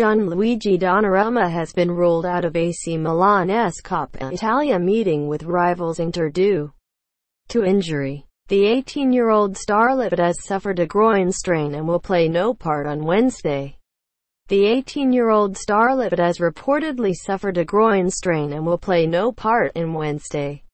Gianluigi Donnarumma has been ruled out of AC Milan's Coppa Italia meeting with rivals Inter due to injury. The 18-year-old starlet has suffered a groin strain and will play no part on Wednesday. The 18-year-old starlet has reportedly suffered a groin strain and will play no part in Wednesday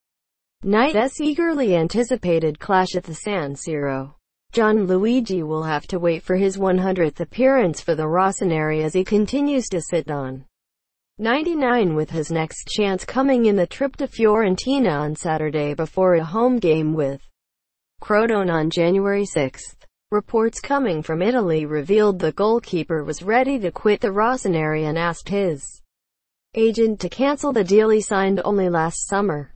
night's eagerly anticipated clash at the San Siro. Gianluigi will have to wait for his 100th appearance for the Rossoneri as he continues to sit on 99 with his next chance coming in the trip to Fiorentina on Saturday before a home game with Crotone on January 6. Reports coming from Italy revealed the goalkeeper was ready to quit the Rossoneri and asked his agent to cancel the deal he signed only last summer.